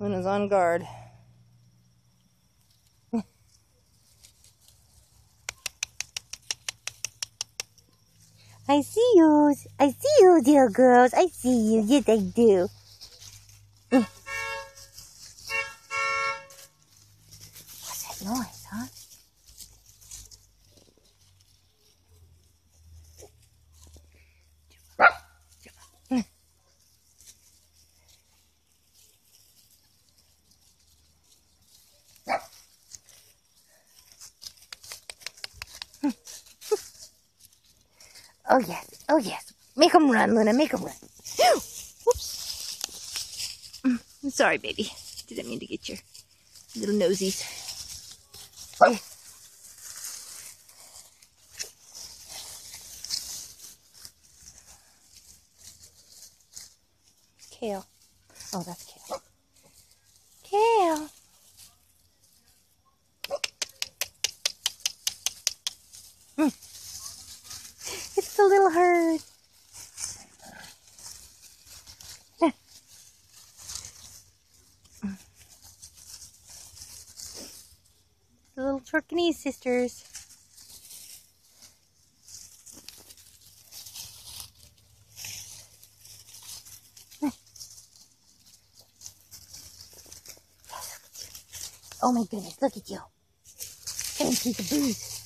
Luna's on guard. I see you. I see you, dear girls. I see you. Yes, I do. What's that noise, huh? Oh yes, oh yes. Make them run, Luna. Make them run. Whoops. Mm, I'm sorry, baby. Didn't mean to get your little nosies. Kale. Oh, that's kale. Kale. Mm. The little herd. The little Turkinese sisters. Oh my goodness, look at you. Can't see the booze.